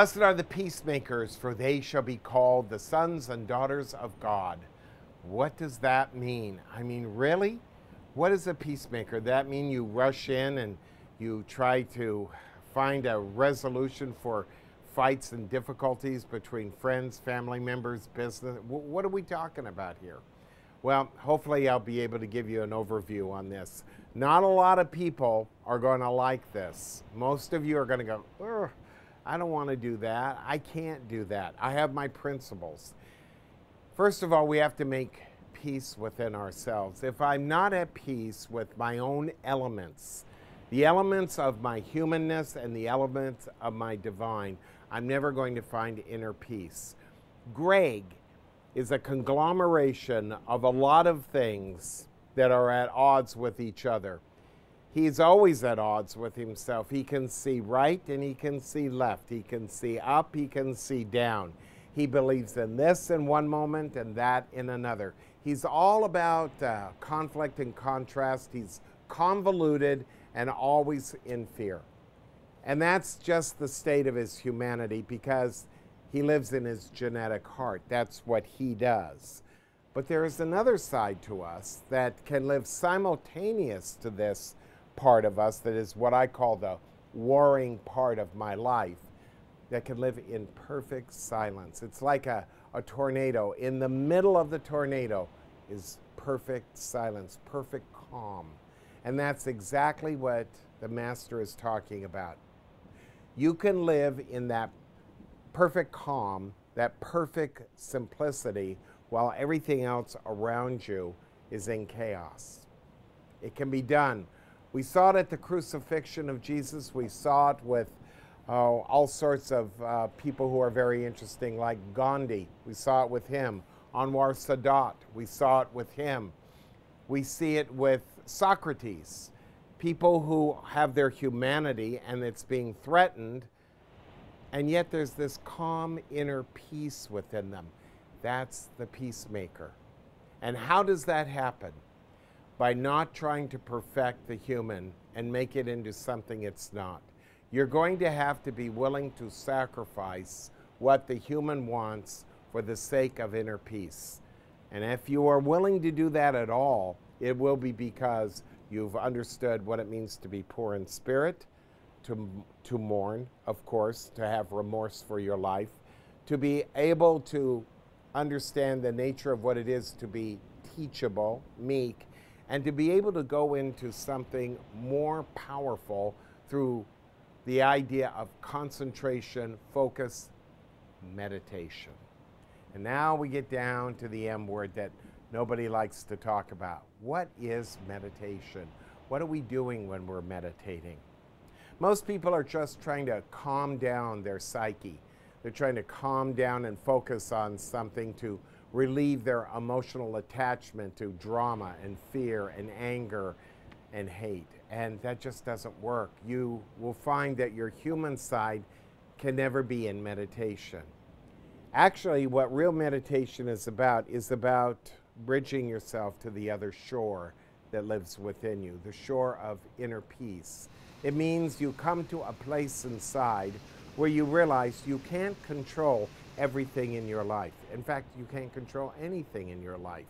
Blessed are the peacemakers, for they shall be called the sons and daughters of God. What does that mean? I mean, really? What is a peacemaker? That mean you rush in and you try to find a resolution for fights and difficulties between friends, family members, business? What are we talking about here? Well, hopefully I'll be able to give you an overview on this. Not a lot of people are going to like this. Most of you are going to go, I don't want to do that. I can't do that. I have my principles. First of all, we have to make peace within ourselves. If I'm not at peace with my own elements, the elements of my humanness and the elements of my divine, I'm never going to find inner peace. Greg is a conglomeration of a lot of things that are at odds with each other. He's always at odds with himself. He can see right and he can see left. He can see up, he can see down. He believes in this in one moment and that in another. He's all about uh, conflict and contrast. He's convoluted and always in fear. And that's just the state of his humanity because he lives in his genetic heart. That's what he does. But there is another side to us that can live simultaneous to this part of us that is what I call the warring part of my life that can live in perfect silence. It's like a, a tornado. In the middle of the tornado is perfect silence, perfect calm. And that's exactly what the Master is talking about. You can live in that perfect calm, that perfect simplicity, while everything else around you is in chaos. It can be done. We saw it at the crucifixion of Jesus. We saw it with uh, all sorts of uh, people who are very interesting, like Gandhi. We saw it with him. Anwar Sadat, we saw it with him. We see it with Socrates. People who have their humanity and it's being threatened, and yet there's this calm inner peace within them. That's the peacemaker. And how does that happen? By not trying to perfect the human and make it into something it's not. You're going to have to be willing to sacrifice what the human wants for the sake of inner peace. And if you are willing to do that at all, it will be because you've understood what it means to be poor in spirit, to, to mourn, of course, to have remorse for your life, to be able to understand the nature of what it is to be teachable, meek, and to be able to go into something more powerful through the idea of concentration, focus, meditation. And now we get down to the M word that nobody likes to talk about. What is meditation? What are we doing when we're meditating? Most people are just trying to calm down their psyche. They're trying to calm down and focus on something to relieve their emotional attachment to drama and fear and anger and hate. And that just doesn't work. You will find that your human side can never be in meditation. Actually, what real meditation is about is about bridging yourself to the other shore that lives within you, the shore of inner peace. It means you come to a place inside where you realize you can't control everything in your life. In fact, you can't control anything in your life.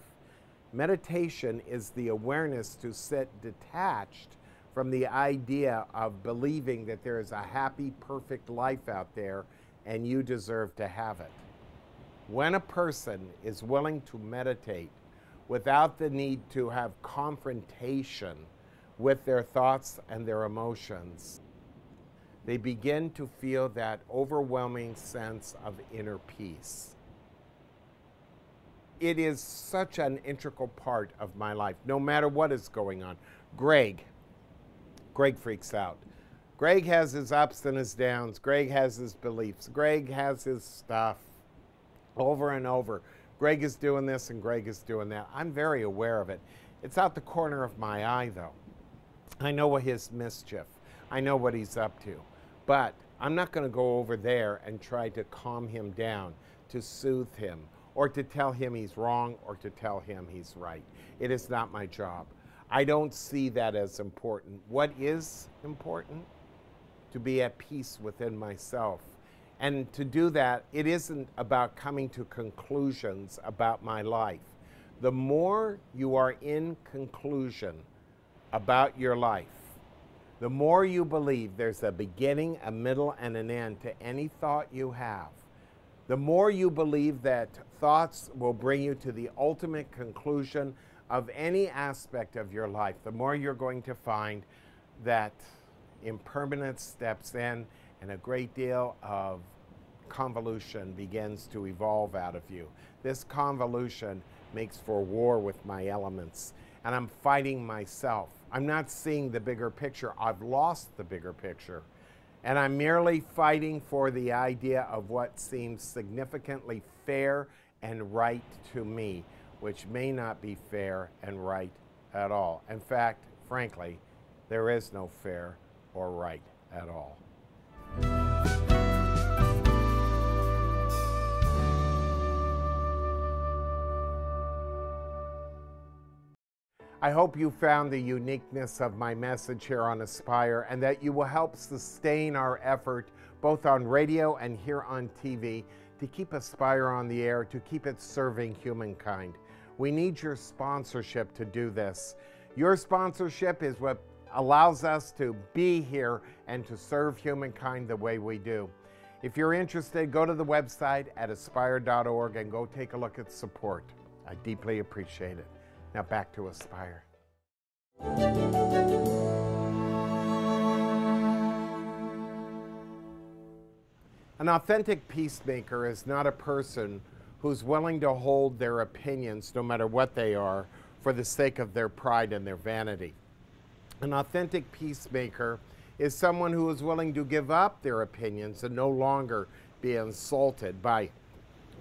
Meditation is the awareness to sit detached from the idea of believing that there is a happy, perfect life out there and you deserve to have it. When a person is willing to meditate without the need to have confrontation with their thoughts and their emotions, they begin to feel that overwhelming sense of inner peace. It is such an integral part of my life, no matter what is going on. Greg, Greg freaks out. Greg has his ups and his downs. Greg has his beliefs. Greg has his stuff over and over. Greg is doing this and Greg is doing that. I'm very aware of it. It's out the corner of my eye, though. I know what his mischief. I know what he's up to. But I'm not going to go over there and try to calm him down, to soothe him, or to tell him he's wrong or to tell him he's right. It is not my job. I don't see that as important. What is important? To be at peace within myself And to do that, it isn't about coming to conclusions about my life. The more you are in conclusion about your life, the more you believe there's a beginning, a middle, and an end to any thought you have, the more you believe that thoughts will bring you to the ultimate conclusion of any aspect of your life, the more you're going to find that impermanence steps in and a great deal of convolution begins to evolve out of you. This convolution makes for war with my elements, and I'm fighting myself. I'm not seeing the bigger picture. I've lost the bigger picture. And I'm merely fighting for the idea of what seems significantly fair and right to me, which may not be fair and right at all. In fact, frankly, there is no fair or right at all. I hope you found the uniqueness of my message here on Aspire and that you will help sustain our effort both on radio and here on TV to keep Aspire on the air, to keep it serving humankind. We need your sponsorship to do this. Your sponsorship is what allows us to be here and to serve humankind the way we do. If you're interested, go to the website at aspire.org and go take a look at support. I deeply appreciate it. Now back to Aspire. An authentic peacemaker is not a person who's willing to hold their opinions, no matter what they are, for the sake of their pride and their vanity. An authentic peacemaker is someone who is willing to give up their opinions and no longer be insulted by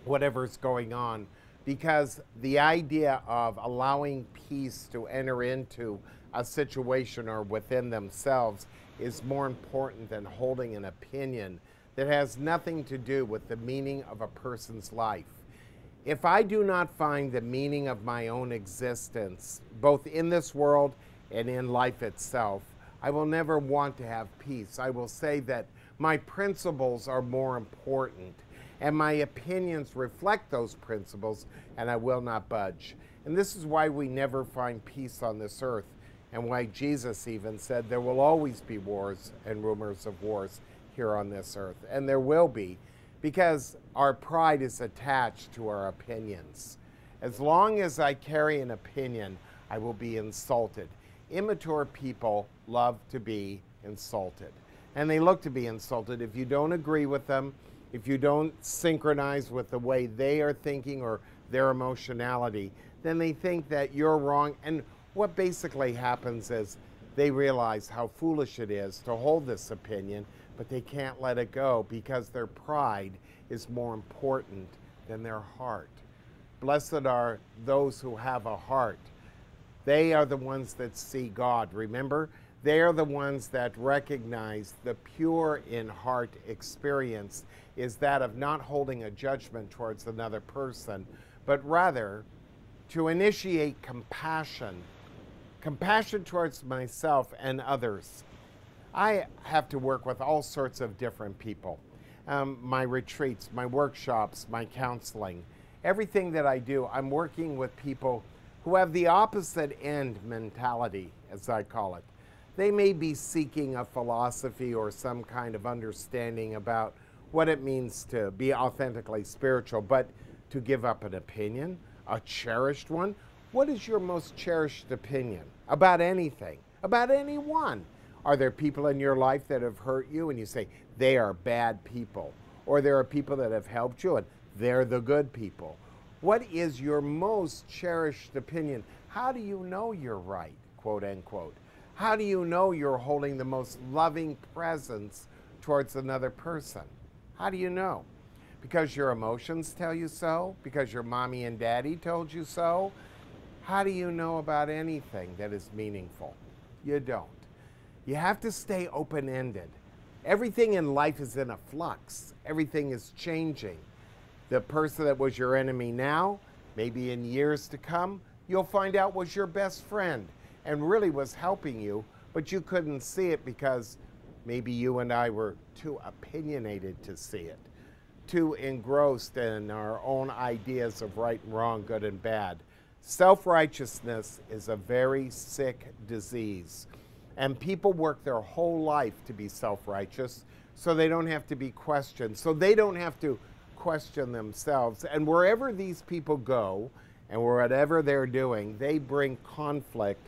whatever's going on because the idea of allowing peace to enter into a situation or within themselves is more important than holding an opinion that has nothing to do with the meaning of a person's life. If I do not find the meaning of my own existence, both in this world and in life itself, I will never want to have peace. I will say that my principles are more important and my opinions reflect those principles and I will not budge. And this is why we never find peace on this earth and why Jesus even said there will always be wars and rumors of wars here on this earth. And there will be because our pride is attached to our opinions. As long as I carry an opinion, I will be insulted immature people love to be insulted. And they look to be insulted. If you don't agree with them, if you don't synchronize with the way they are thinking or their emotionality, then they think that you're wrong. And what basically happens is they realize how foolish it is to hold this opinion, but they can't let it go because their pride is more important than their heart. Blessed are those who have a heart they are the ones that see God. Remember? They are the ones that recognize the pure in heart experience is that of not holding a judgment towards another person, but rather to initiate compassion, compassion towards myself and others. I have to work with all sorts of different people. Um, my retreats, my workshops, my counseling, everything that I do, I'm working with people who have the opposite end mentality, as I call it. They may be seeking a philosophy or some kind of understanding about what it means to be authentically spiritual, but to give up an opinion, a cherished one. What is your most cherished opinion about anything, about anyone? Are there people in your life that have hurt you and you say they are bad people? Or there are people that have helped you and they're the good people? What is your most cherished opinion? How do you know you're right, quote unquote? How do you know you're holding the most loving presence towards another person? How do you know? Because your emotions tell you so? Because your mommy and daddy told you so? How do you know about anything that is meaningful? You don't. You have to stay open ended. Everything in life is in a flux, everything is changing the person that was your enemy now, maybe in years to come, you'll find out was your best friend and really was helping you, but you couldn't see it because maybe you and I were too opinionated to see it. too engrossed in our own ideas of right and wrong, good and bad. Self righteousness is a very sick disease. And people work their whole life to be self righteous so they don't have to be questioned, so they don't have to question themselves. And wherever these people go and whatever they're doing, they bring conflict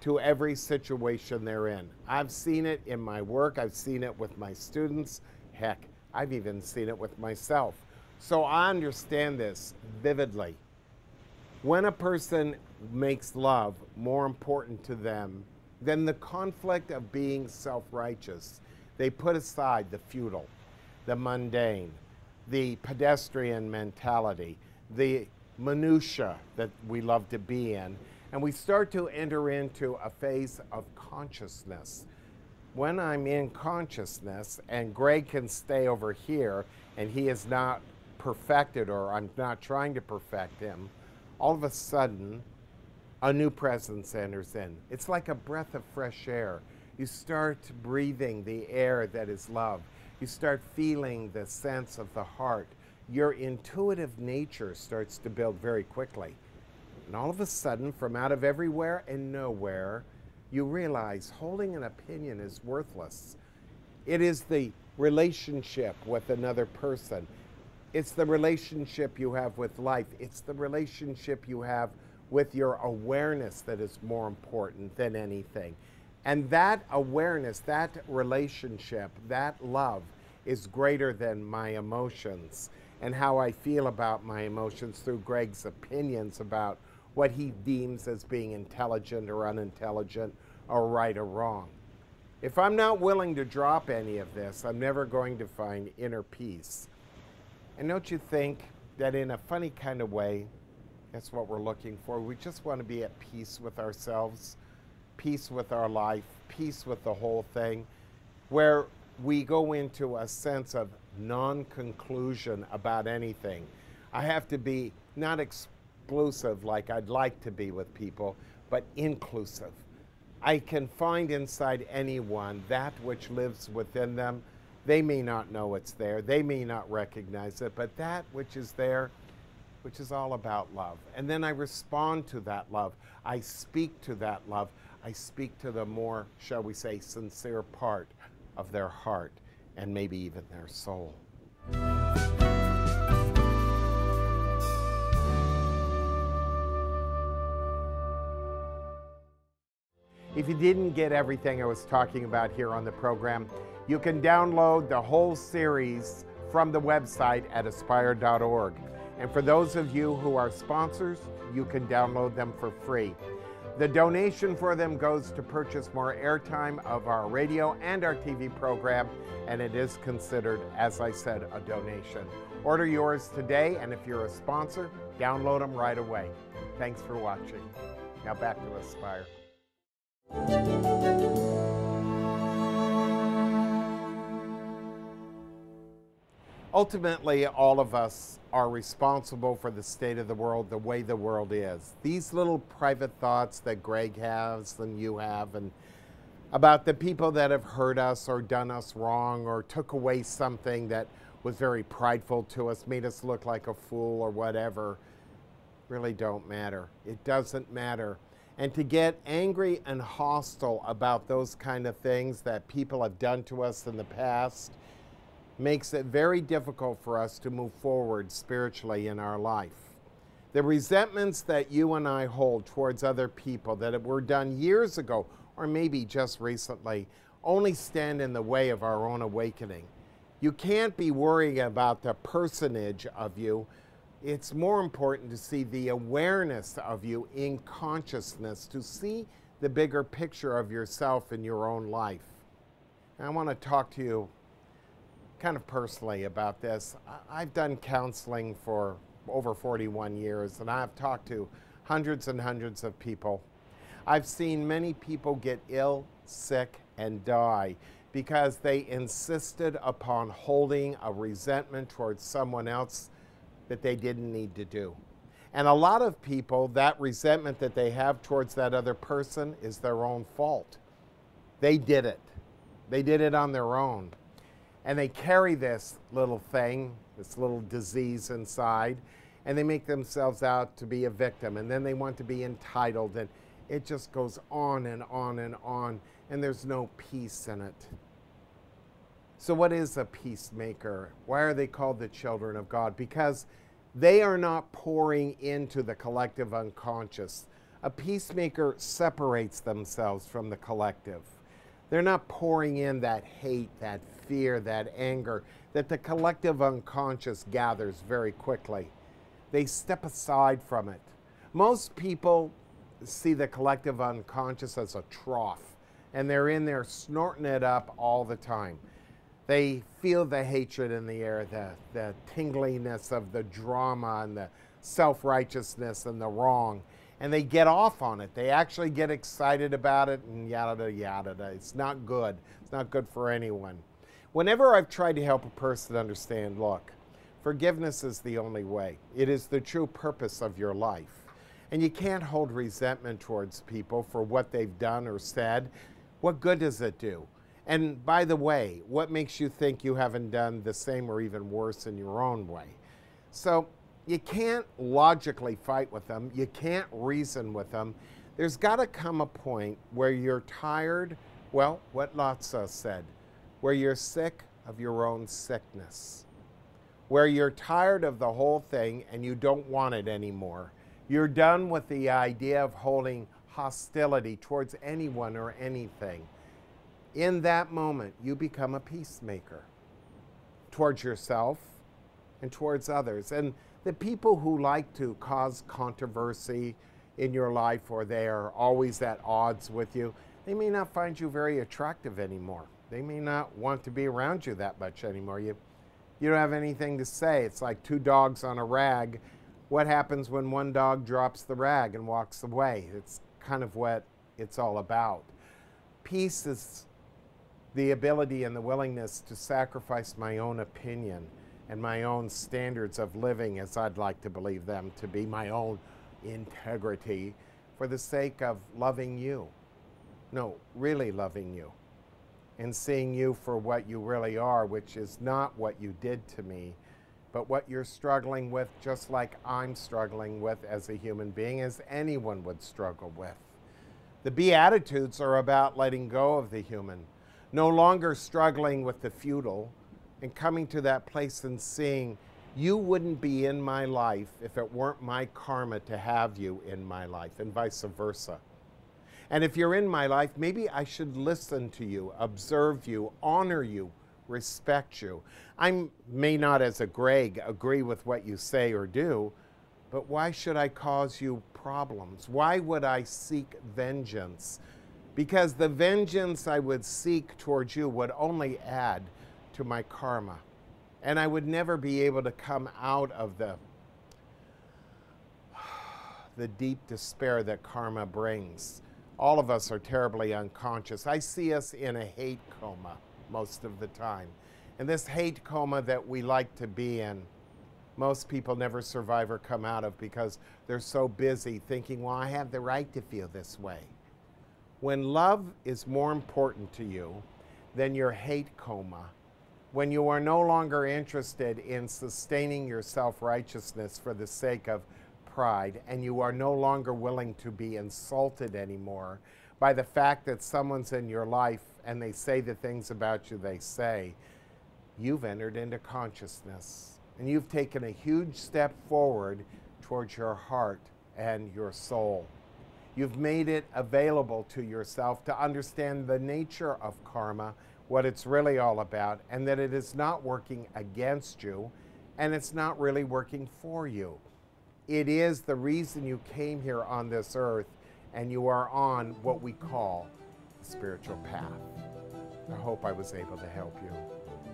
to every situation they're in. I've seen it in my work, I've seen it with my students. Heck, I've even seen it with myself. So I understand this vividly. When a person makes love more important to them than the conflict of being self righteous, they put aside the futile, the mundane, the pedestrian mentality, the minutia that we love to be in, and we start to enter into a phase of consciousness. When I'm in consciousness and Greg can stay over here and he is not perfected or I'm not trying to perfect him, all of a sudden a new presence enters in. It's like a breath of fresh air. You start breathing the air that is love. You start feeling the sense of the heart. Your intuitive nature starts to build very quickly. And all of a sudden, from out of everywhere and nowhere, you realize holding an opinion is worthless. It is the relationship with another person. It's the relationship you have with life. It's the relationship you have with your awareness that is more important than anything. And that awareness, that relationship, that love is greater than my emotions and how I feel about my emotions through Greg's opinions about what he deems as being intelligent or unintelligent or right or wrong. If I'm not willing to drop any of this, I'm never going to find inner peace. And don't you think that in a funny kind of way, that's what we're looking for? We just want to be at peace with ourselves, peace with our life, peace with the whole thing, where we go into a sense of non conclusion about anything. I have to be not exclusive like I'd like to be with people, but inclusive. I can find inside anyone that which lives within them. They may not know it's there, they may not recognize it, but that which is there, which is all about love. And then I respond to that love. I speak to that love. I speak to the more, shall we say, sincere part of their heart and maybe even their soul. If you didn't get everything I was talking about here on the program, you can download the whole series from the website at aspire.org. And for those of you who are sponsors, you can download them for free. The donation for them goes to purchase more airtime of our radio and our TV program, and it is considered, as I said, a donation. Order yours today, and if you're a sponsor, download them right away. Thanks for watching. Now back to Aspire. Ultimately, all of us are responsible for the state of the world the way the world is. These little private thoughts that Greg has and you have, and about the people that have hurt us or done us wrong or took away something that was very prideful to us, made us look like a fool or whatever, really don't matter. It doesn't matter. And to get angry and hostile about those kind of things that people have done to us in the past makes it very difficult for us to move forward spiritually in our life. The resentments that you and I hold towards other people that were done years ago, or maybe just recently, only stand in the way of our own awakening. You can't be worrying about the personage of you. It's more important to see the awareness of you in consciousness, to see the bigger picture of yourself in your own life. And I want to talk to you kind of personally about this. I've done counseling for over 41 years and I've talked to hundreds and hundreds of people. I've seen many people get ill, sick, and die because they insisted upon holding a resentment towards someone else that they didn't need to do. And a lot of people, that resentment that they have towards that other person is their own fault. They did it. They did it on their own. And they carry this little thing, this little disease inside, and they make themselves out to be a victim. And then they want to be entitled. And it just goes on and on and on. And there's no peace in it. So, what is a peacemaker? Why are they called the children of God? Because they are not pouring into the collective unconscious. A peacemaker separates themselves from the collective. They're not pouring in that hate, that fear, that anger that the collective unconscious gathers very quickly. They step aside from it. Most people see the collective unconscious as a trough, and they're in there snorting it up all the time. They feel the hatred in the air, the, the tingliness of the drama and the self righteousness and the wrong. And they get off on it. They actually get excited about it and yada, yada, yada. It's not good. It's not good for anyone. Whenever I've tried to help a person understand, look, forgiveness is the only way, it is the true purpose of your life. And you can't hold resentment towards people for what they've done or said. What good does it do? And by the way, what makes you think you haven't done the same or even worse in your own way? So you can't logically fight with them, you can't reason with them. There's got to come a point where you're tired, well, what Lao Tzu said, where you're sick of your own sickness, where you're tired of the whole thing and you don't want it anymore. You're done with the idea of holding hostility towards anyone or anything in that moment, you become a peacemaker towards yourself and towards others. And the people who like to cause controversy in your life or they are always at odds with you, they may not find you very attractive anymore. They may not want to be around you that much anymore. You, you don't have anything to say. It's like two dogs on a rag. What happens when one dog drops the rag and walks away? It's kind of what it's all about. Peace is the ability and the willingness to sacrifice my own opinion and my own standards of living as I'd like to believe them to be, my own integrity, for the sake of loving you. No, really loving you and seeing you for what you really are, which is not what you did to me, but what you're struggling with, just like I'm struggling with as a human being, as anyone would struggle with. The Beatitudes are about letting go of the human no longer struggling with the futile and coming to that place and seeing you wouldn't be in my life if it weren't my karma to have you in my life, and vice versa. And if you're in my life, maybe I should listen to you, observe you, honor you, respect you. I may not, as a Greg, agree with what you say or do, but why should I cause you problems? Why would I seek vengeance? Because the vengeance I would seek towards you would only add to my karma. And I would never be able to come out of the, the deep despair that karma brings. All of us are terribly unconscious. I see us in a hate coma most of the time. And this hate coma that we like to be in, most people never survive or come out of because they're so busy thinking, well, I have the right to feel this way. When love is more important to you than your hate coma, when you are no longer interested in sustaining your self righteousness for the sake of pride, and you are no longer willing to be insulted anymore by the fact that someone's in your life and they say the things about you they say, you've entered into consciousness and you've taken a huge step forward towards your heart and your soul. You've made it available to yourself to understand the nature of karma, what it's really all about, and that it is not working against you and it's not really working for you. It is the reason you came here on this earth and you are on what we call the spiritual path. I hope I was able to help you.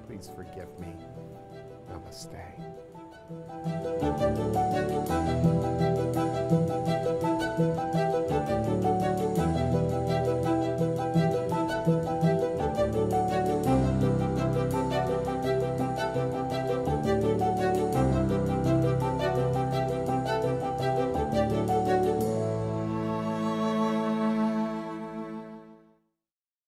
Please forgive me. Namaste.